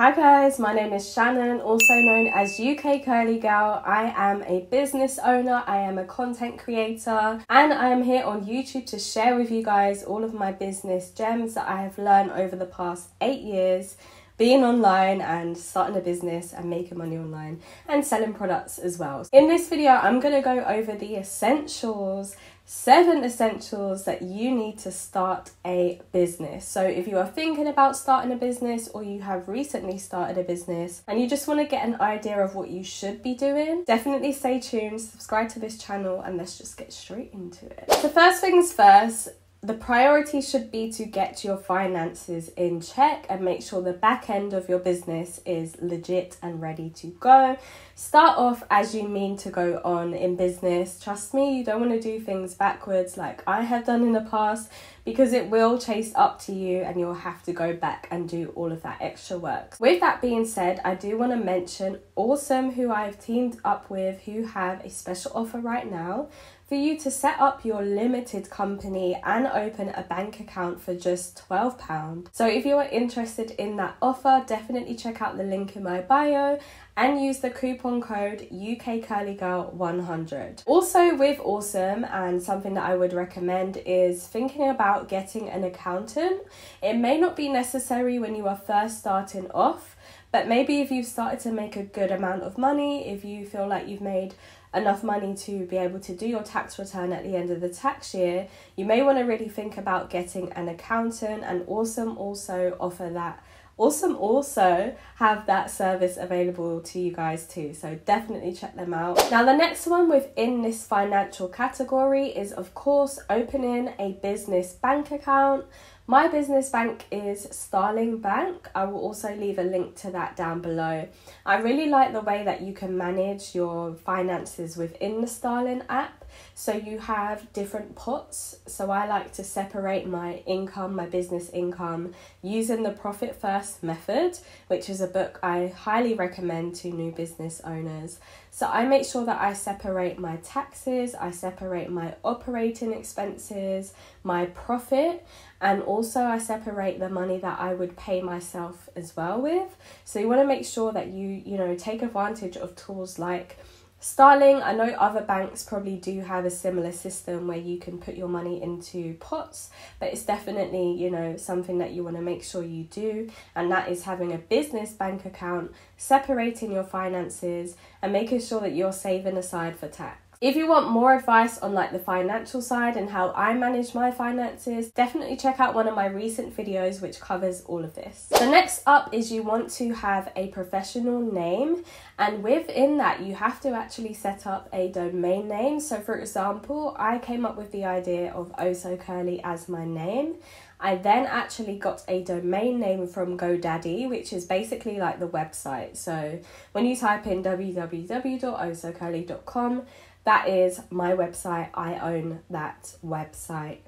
Hi guys, my name is Shannon, also known as UK Curly Girl. I am a business owner, I am a content creator, and I am here on YouTube to share with you guys all of my business gems that I have learned over the past eight years being online and starting a business and making money online and selling products as well. In this video, I'm going to go over the essentials seven essentials that you need to start a business. So, if you are thinking about starting a business or you have recently started a business and you just want to get an idea of what you should be doing, definitely stay tuned, subscribe to this channel, and let's just get straight into it. So, first things first, the priority should be to get your finances in check and make sure the back end of your business is legit and ready to go. Start off as you mean to go on in business. Trust me, you don't want to do things backwards like I have done in the past because it will chase up to you and you'll have to go back and do all of that extra work. With that being said, I do want to mention Osome, who I've teamed up with, who have a special offer right now for you to set up your limited company and open a bank account for just £12. So if you are interested in that offer, definitely check out the link in my bio and use the coupon code UKCurlyGirl100. Also with Osome and something that I would recommend is thinking about getting an accountant. It may not be necessary when you are first starting off, but maybe if you've started to make a good amount of money, if you feel like you've made enough money to be able to do your tax return at the end of the tax year, you may want to really think about getting an accountant and Osome also offer that. Osome also have that service available to you guys too, so definitely check them out. Now, the next one within this financial category is, of course, opening a business bank account. My business bank is Starling Bank. I will also leave a link to that down below. I really like the way that you can manage your finances within the Starling app. So you have different pots. So I like to separate my income, my business income, using the Profit First method, which is a book I highly recommend to new business owners. So I make sure that I separate my taxes, I separate my operating expenses, my profit, and also I separate the money that I would pay myself as well with. So you want to make sure that you, you know, take advantage of tools like Starling, I know other banks probably do have a similar system where you can put your money into pots, but it's definitely, you know, something that you want to make sure you do, and that is having a business bank account, separating your finances, and making sure that you're saving aside for tax. If you want more advice on like the financial side and how I manage my finances, definitely check out one of my recent videos which covers all of this. The next up is you want to have a professional name and within that you have to actually set up a domain name. So for example, I came up with the idea of Oh So Curly as my name. I then actually got a domain name from GoDaddy, which is basically like the website. So when you type in www.ohsocurly.com, that is my website. I own that website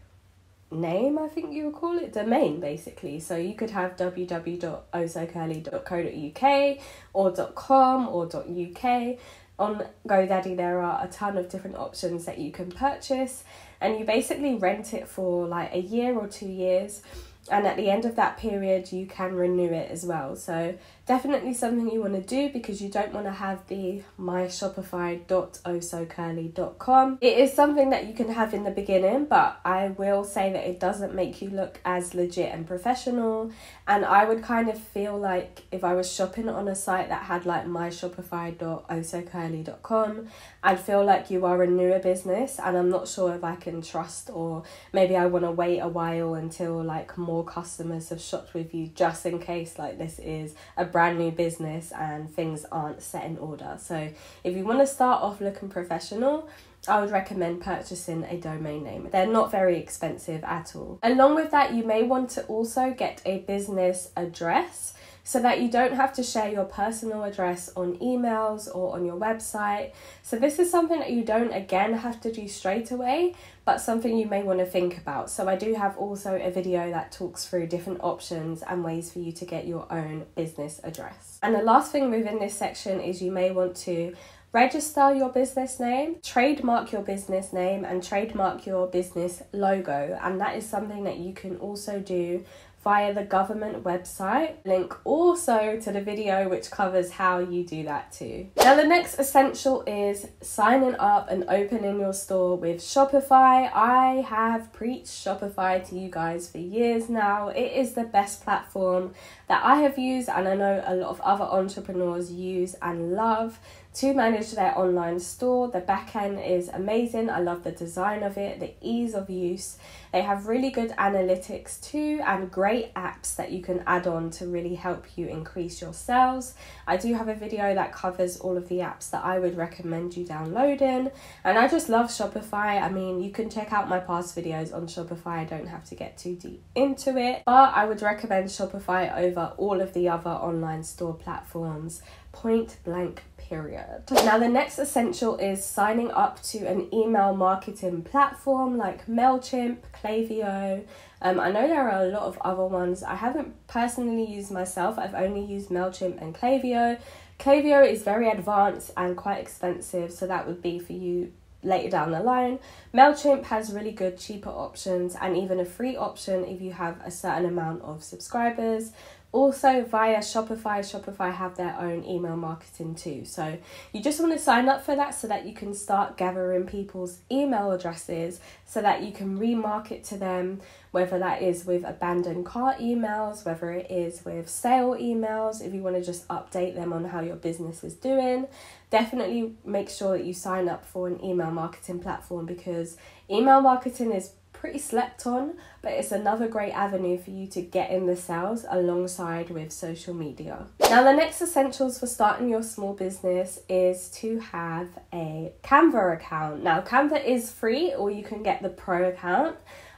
name, I think you would call it, domain basically. So you could have www.ohsocurly.co.uk or .com or .uk. On GoDaddy there are a ton of different options that you can purchase and you basically rent it for like a year or two years and at the end of that period you can renew it as well so definitely something you want to do because you don't want to have the myshopify.ohsocurly.com it is something that you can have in the beginning but i will say that it doesn't make you look as legit and professional. And i would kind of feel like if i was shopping on a site that had like myshopify.ohsocurly.com i'd feel like you are a newer business and i'm not sure if i can trust or maybe i want to wait a while until like more customers have shopped with you just in case like this is a brand new business and things aren't set in order. So if you want to start off looking professional, I would recommend purchasing a domain name. They're not very expensive at all. Along with that, you may want to also get a business address so that you don't have to share your personal address on emails or on your website. So, this is something that you don't again have to do straight away, but something you may want to think about. So, I do have also a video that talks through different options and ways for you to get your own business address. And the last thing within this section is you may want to register your business name, trademark your business name, and trademark your business logo. And that is something that you can also do via the government website. Link also to the video which covers how you do that too. Now, the next essential is signing up and opening your store with Shopify. I have preached Shopify to you guys for years now. It is the best platform that I have used, and I know a lot of other entrepreneurs use and love to manage their online store. The backend is amazing. I love the design of it, the ease of use. They have really good analytics too and great apps that you can add on to really help you increase your sales. I do have a video that covers all of the apps that I would recommend you downloading. And I just love Shopify. I mean, you can check out my past videos on Shopify. I don't have to get too deep into it, but I would recommend Shopify over all of the other online store platforms point blank period. Now, the next essential is signing up to an email marketing platform like MailChimp, Klaviyo. Um, I know there are a lot of other ones. I haven't personally used myself, I've only used MailChimp and Klaviyo. Klaviyo is very advanced and quite expensive, so that would be for you later down the line. MailChimp has really good, cheaper options and even a free option if you have a certain amount of subscribers. Also, via Shopify, Shopify have their own email marketing too. So, you just want to sign up for that so that you can start gathering people's email addresses so that you can remarket to them, whether that is with abandoned cart emails, whether it is with sale emails, if you want to just update them on how your business is doing. Definitely make sure that you sign up for an email marketing platform because email marketing is pretty slept on, but it's another great avenue for you to get in the sales alongside with social media. Now, the next essentials for starting your small business is to have a Canva account. Now, Canva is free, or you can get the pro account.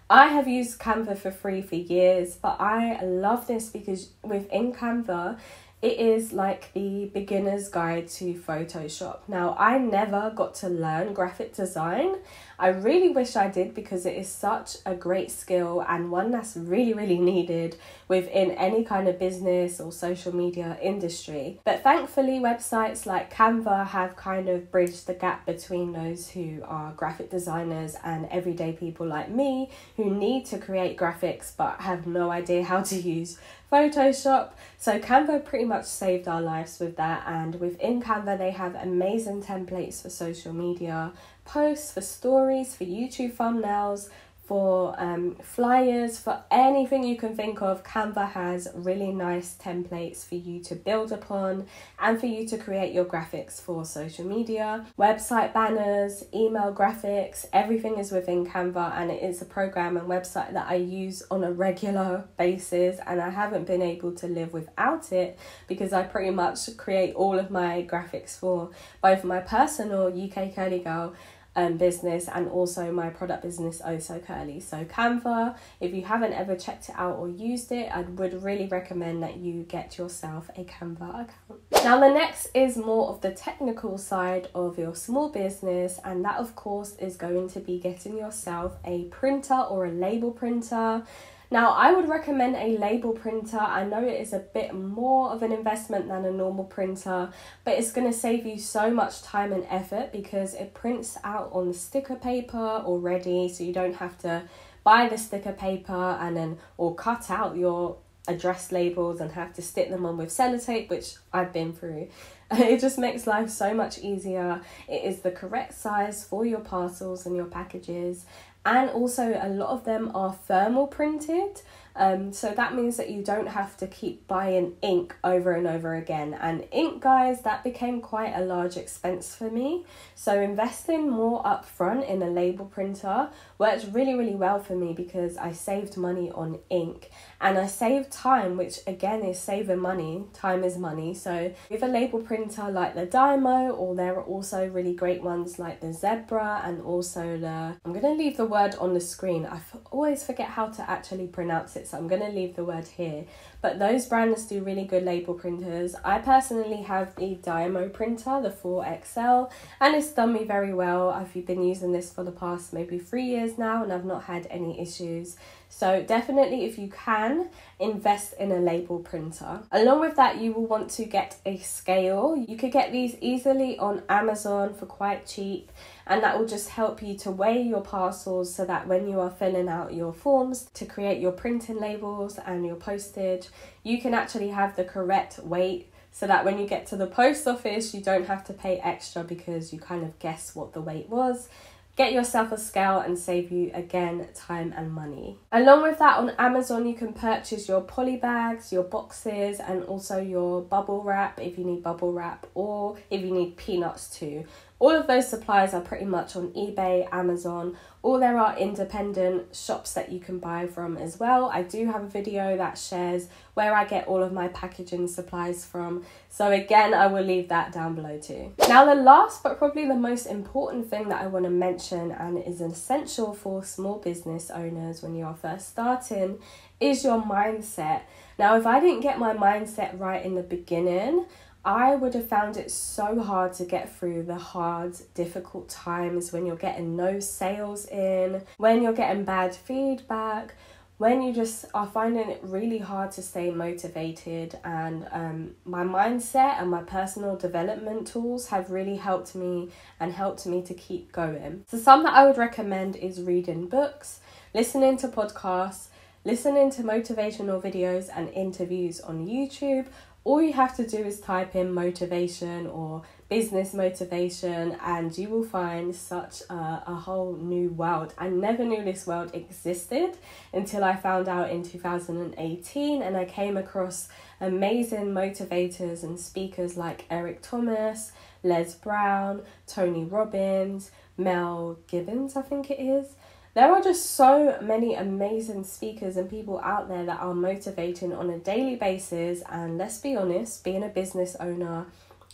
I have used Canva for free for years, but I love this because within Canva, it is like the beginner's guide to Photoshop. Now, I never got to learn graphic design. I really wish I did because it is such a great skill and one that's really, really needed within any kind of business or social media industry. But thankfully, websites like Canva have kind of bridged the gap between those who are graphic designers and everyday people like me who need to create graphics but have no idea how to use Photoshop. So Canva pretty much saved our lives with that and within Canva they have amazing templates for social media, posts, for stories, for YouTube thumbnails, for um, flyers, for anything you can think of. Canva has really nice templates for you to build upon and for you to create your graphics for social media, website banners, email graphics, everything is within Canva and it is a program and website that I use on a regular basis and I haven't been able to live without it because I pretty much create all of my graphics for both my personal UK Curly Girl um, business and also my product business oh so curly. So canva if you haven't ever checked it out or used it i would really recommend that you get yourself a canva account. Now the next is more of the technical side of your small business and that of course is going to be getting yourself a printer or a label printer now, I would recommend a label printer. I know it is a bit more of an investment than a normal printer, but it's going to save you so much time and effort because it prints out on the sticker paper already, so you don't have to buy the sticker paper and then or cut out your address labels and have to stick them on with sellotape, which I've been through. It just makes life so much easier. It is the correct size for your parcels and your packages, and also a lot of them are thermal printed um, so that means that you don't have to keep buying ink over and over again. And ink, guys, that became quite a large expense for me. So investing more upfront in a label printer worked really, really well for me because I saved money on ink and I saved time, which again is saving money. Time is money. So with a label printer like the Dymo, or there are also really great ones like the Zebra and also the. I'm gonna leave the word on the screen. I always forget how to actually pronounce it it, so I'm going to leave the word here. But those brands do really good label printers. I personally have the Dymo printer, the 4XL, and it's done me very well. I've been using this for the past maybe three years now, and I've not had any issues. So, definitely, if you can, invest in a label printer. Along with that, you will want to get a scale. You could get these easily on Amazon for quite cheap, and that will just help you to weigh your parcels so that when you are filling out your forms to create your printing labels and your postage, you can actually have the correct weight so that when you get to the post office, you don't have to pay extra because you kind of guess what the weight was. Get yourself a scale and save you again time and money. Along with that, on Amazon, you can purchase your poly bags, your boxes, and also your bubble wrap if you need bubble wrap, or if you need peanuts too. All of those supplies are pretty much on eBay, Amazon, or there are independent shops that you can buy from as well. I do have a video that shares where I get all of my packaging supplies from. So again, I will leave that down below too. Now the last but probably the most important thing that I want to mention and is essential for small business owners when you are first starting is your mindset. Now if I didn't get my mindset right in the beginning, I would have found it so hard to get through the hard, difficult times when you're getting no sales in, when you're getting bad feedback, when you just are finding it really hard to stay motivated. And um, my mindset and my personal development tools have really helped me and helped me to keep going. So, some that I would recommend is reading books, listening to podcasts, listening to motivational videos and interviews on YouTube all you have to do is type in motivation or business motivation and you will find such a, a whole new world. I never knew this world existed until I found out in 2018 and I came across amazing motivators and speakers like Eric Thomas, Les Brown, Tony Robbins, Mel Gibbons, I think it is. There are just so many amazing speakers and people out there that are motivating on a daily basis. And let's be honest, being a business owner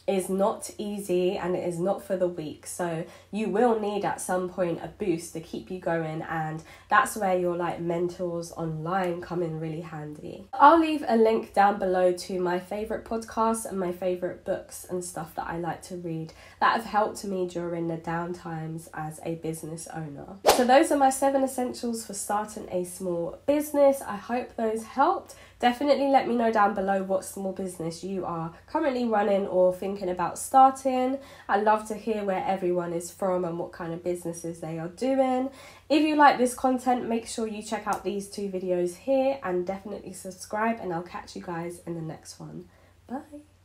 is not easy and it is not for the weak. So you will need at some point a boost to keep you going and that's where your like mentors online come in really handy. I'll leave a link down below to my favorite podcasts and my favorite books and stuff that I like to read that have helped me during the down times as a business owner. So those are my seven essentials for starting a small business. I hope those helped. Definitely let me know down below what small business you are currently running or thinking about starting. I'd love to hear where everyone is from and what kind of businesses they are doing. If you like this content, make sure you check out these two videos here and definitely subscribe and I'll catch you guys in the next one. Bye.